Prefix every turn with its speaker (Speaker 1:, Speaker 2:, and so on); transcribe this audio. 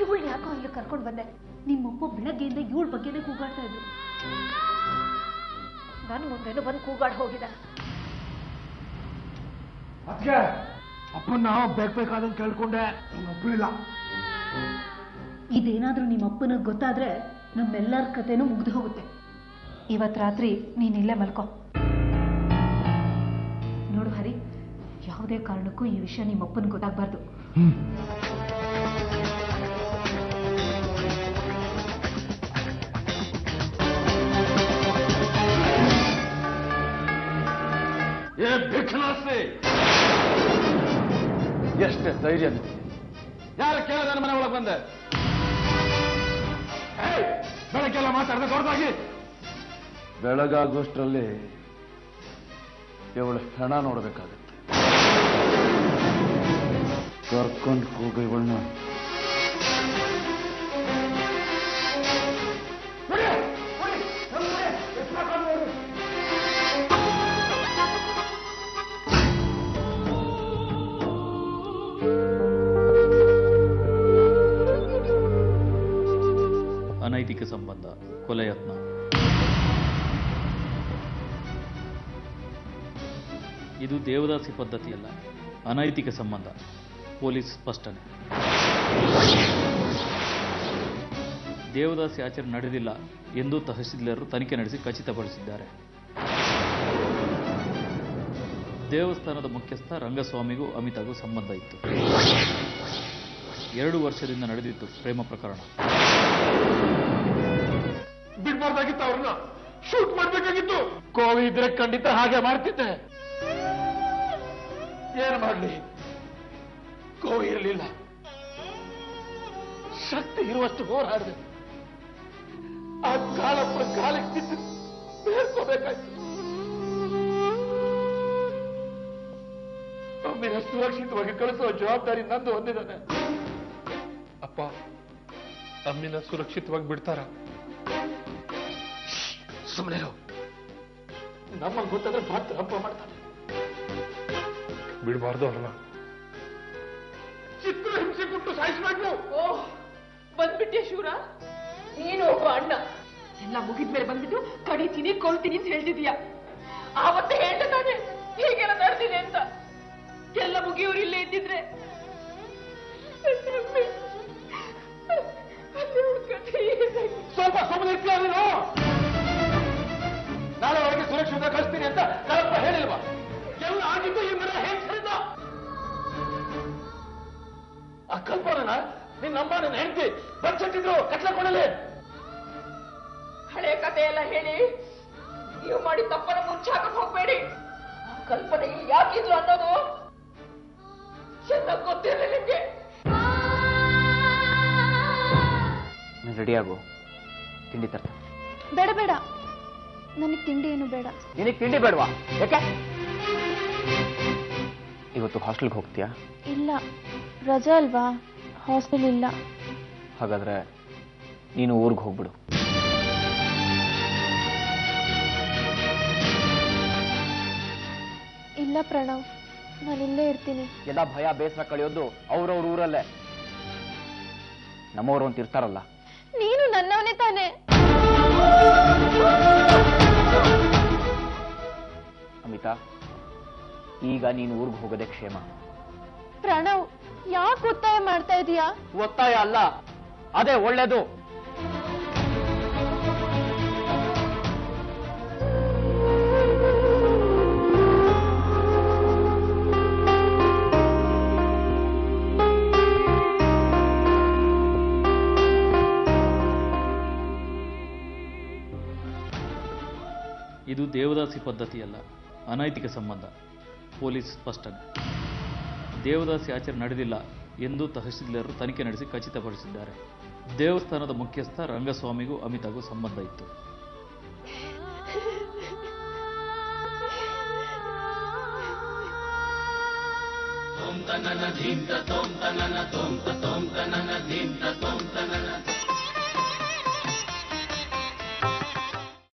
Speaker 1: ಇವಳು ಯಾಕೋ ಇಲ್ಲಿ ಕರ್ಕೊಂಡು ಬಂದೆ? ನಿಮ್ಮಪ್ಪ ಬೆಳಗ್ಗೆಯಿಂದ ಇವಳ ಬಗ್ಗೆನೇ ಕೂಗಾಡ್ತಾ ಇದ್ರು. ನಾನು ಮುಂದೆನೂ ಬಂದು ಕೂಗಾಡ್ ಹೋಗಿದ.
Speaker 2: ಅದಕ್ಕೆ ಅಪ್ಪನ ಬೇಕಾದಂಗೆ ಕೇಳ್ಕೊಂಡೆ. ಒಪ್ಪಲಿಲ್ಲ
Speaker 1: ಇದೇನಾದ್ರೂ ನಿಮ್ಮ ಅಪ್ಪನಿಗೆ ಗೊತ್ತಾದ್ರೆ ನಮ್ಮೆಲ್ಲರ ಕಥೆನೂ ಮುಗ್ದು ಹೋಗುತ್ತೆ. ಇವತ್ತು ರಾತ್ರಿ ನೀನಿಲ್ಲೇ ಮಲ್ಕೋ. ಯಾವುದೇ ಕಾರಣಕ್ಕೂ ಈ ವಿಷಯ ನಿಮ್ಮ ಅಪ್ಪನಿಗೆ ಗೊತ್ತಾಗಬಾರ್ದು.
Speaker 2: ಎಷ್ಟೇ ಧೈರ್ಯ? ಯಾರು ಕೇಳಿದ ನನ್ನ ಮನೆ ಒಳಗೆ ಬಂದೆ? ಬೆಳಗ್ಗೆಲ್ಲ ಮಾತಾಡ್ದೆ ದೊಡ್ಡದಾಗಿ. ಬೆಳಗಾಗುವಷ್ಟರಲ್ಲಿ ಇವಳು ಹೆಣ ನೋಡಬೇಕಾಗತ್ತೆ. ಕರ್ಕೊಂಡು ಹೋಗು ಇವಳನ್ನ
Speaker 3: ಅನೈತಿಕ ಸಂಬಂಧ ಕೊಲೆ ಯತ್ನ ಇದು ದೇವದಾಸಿ ಪದ್ಧತಿಯಲ್ಲ ಅನೈತಿಕ ಸಂಬಂಧ ಪೊಲೀಸ್ ಸ್ಪಷ್ಟನೆ. ದೇವದಾಸಿ ಆಚರಣೆ ನಡೆದಿಲ್ಲ ಎಂದು ತಹಶೀಲ್ದಾರರು ತನಿಖೆ ನಡೆಸಿ ಖಚಿತಪಡಿಸಿದ್ದಾರೆ. ದೇವಸ್ಥಾನದ ಮುಖ್ಯಸ್ಥ ರಂಗಸ್ವಾಮಿಗೂ ಅಮಿತಾಗೂ ಸಂಬಂಧ ಇತ್ತು. ಎರಡು ವರ್ಷದಿಂದ ನಡೆದಿತ್ತು ಪ್ರೇಮ ಪ್ರಕರಣ.
Speaker 2: ಅವ್ರನ್ನ. ಶೂಟ್ ಮಾಡಬೇಕಾಗಿತ್ತು. ಕೋವಿ ಇದ್ರೆ ಖಂಡಿತ ಹಾಗೆ ಮಾಡ್ತಿದ್ದೆ. ಏನು ಮಾಡ್ಲಿ? ಕೋವಿ ಇರಲಿಲ್ಲ ಶಕ್ತಿ ಇರುವಷ್ಟು ಹೋರಾಡಿದೆ ಆ ಕಾಲಪ್ಪ ಕಾಲಿಗೆ ಬಿದ್ದು ಬೇರ್ಕೋಬೇಕಾಯ್ತು ಒಮ್ಮೆನ ಸುರಕ್ಷಿತವಾಗಿ ಕಳಿಸುವ ಜವಾಬ್ದಾರಿ ನಂದು ಹೊಂದಿದ್ದಾನೆ
Speaker 4: ಅಪ್ಪ ಅಮ್ಮಿನ ಸುರಕ್ಷಿತವಾಗಿ ಬಿಡ್ತಾರ
Speaker 2: ಸುಮ್ಮನೆ ನಮ್ಮ ಗೊತ್ತಾದ್ರೆ ಮಾತ್ರ ಹಬ್ಬ ಮಾಡ್ತಾನೆ
Speaker 4: ಬಿಡಬಾರ್ದು ಅವ್ರನ್ನ
Speaker 2: ಚಿತ್ರ ಹಿಂಸೆ ಕೊಟ್ಟು ಸಾಯಿಸಬೇಕು
Speaker 5: ಓ ಬಂದ್ಬಿಟ್ಟೆ ಶೂರ? ನೀನು ಒಬ್ಬ ಅಣ್ಣ. ಎಲ್ಲ ಮುಗಿದ್ಮೇಲೆ ಬಂದ್ಬಿಟ್ಟು ಕಡಿತೀನಿ ಕೊಲ್ತೀನಿ ಅಂತ ಹೇಳ್ತಿದೀಯ ಆವತ್ತೇ ಹೇಳ್ದೆ ತಾನೆ ಹೀಗೆಲ್ಲ ನಡೆದಿದೆ ಅಂತ. ಎಲ್ಲ ಮುಗಿಯೋರು ಇಲ್ಲೇ ಇದ್ದಿದ್ರೆ.
Speaker 2: ಸ್ವಲ್ಪ ಸುಮ್ಮನೆ ಇರ್ತೀಯ ನೀನು? ಆ ಕಲ್ಪನನ ನಿನ್ನ ಅಮ್ಮ ನನ್ನ ಹೆಂಡತಿ ಬಚ್ಚಿಟ್ಟಿದ್ರು ಕಟ್ಲ ಕೊಡಲಿ.
Speaker 5: ಹಳೆ ಕಥೆ ಎಲ್ಲ ಹೇಳಿ ನೀವು ಮಾಡಿ ತಪ್ಪನ ಮುಚ್ಚಾಕಕ್ ಹೋಗ್ಬೇಡಿ. ಆ ಕಲ್ಪನೆ ಯಾಕಿದ್ರು ಅನ್ನೋದು ಚೆನ್ನಾಗಿ ಗೊತ್ತಿರಲಿ ನಿಮ್ಗೆ.
Speaker 6: ನೀನು ಆಗು. ತಿಂಡಿ ತರ್ತ
Speaker 7: ಬೇಡ ಬೇಡ. ನನಗೆ ತಿಂಡಿ ಏನು ಬೇಡ.
Speaker 6: ನಿನಗೆ ತಿಂಡಿ ಬೇಡವಾ? ಯಾಕೆ? ಇವತ್ತು ಹಾಸ್ಟೆಲ್ಗೆ ಹೋಗ್ತೀಯಾ?
Speaker 7: ಇಲ್ಲ. ರಜಾ ಅಲ್ವಾ? ಹಾಸ್ಟೆಲ್ ಇಲ್ಲ.
Speaker 6: ಹಾಗಾದ್ರೆ ನೀನು ಊರಿಗೆ ಹೋಗ್ಬಿಡು.
Speaker 7: ಇಲ್ಲ ಪ್ರಣವ್. ನಾನು ಇಲ್ಲೇ ಇರ್ತೀನಿ.
Speaker 6: ಎಲ್ಲ ಭಯ ಬೇಸರ ಕಳೆಯೋದು ಅವ್ರವ್ರ ಊರಲ್ಲೇ. ನಮ್ಮವರು ಅಂತ ಇರ್ತಾರಲ್ಲ.
Speaker 7: ನೀನು ನನ್ನವನೇ ತಾನೆ.
Speaker 6: ಅಮಿತಾ ಈಗ ನೀನು ಊರಿಗೆ ಹೋಗದೆ ಕ್ಷೇಮ.
Speaker 7: ಪ್ರಣವ್ ಯಾಕೆ ಒತ್ತಾಯ ಮಾಡ್ತಾ ಇದೀಯಾ?
Speaker 6: ಒತ್ತಾಯ ಅಲ್ಲ ಅದೇ ಒಳ್ಳೇದು.
Speaker 3: ಇದು ದೇವದಾಸಿ ಪದ್ಧತಿಯಲ್ಲ ಅನೈತಿಕ ಸಂಬಂಧ. ಪೊಲೀಸ್ ಸ್ಪಷ್ಟನೆ ದೇವದಾಸಿ ಆಚರಣೆ ನಡೆದಿಲ್ಲ ಎಂದು ತಹಶೀಲ್ದಾರರು ತನಿಖೆ ನಡೆಸಿ ಖಚಿತಪಡಿಸಿದ್ದಾರೆ. ದೇವಸ್ಥಾನದ ಮುಖ್ಯಸ್ಥ ರಂಗಸ್ವಾಮಿಗೂ ಅಮಿತಾಗೂ ಸಂಬಂಧ ಇತ್ತು.
Speaker 8: ತನನ ಧೀಂತ ತೋಂ ತನನ ತೋಂ ತೋಂ ತನನ ಧೀಂತ ತೋಂ ತನನ